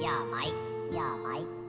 Yeah, Mike. Yeah, Mike.